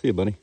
See you, buddy.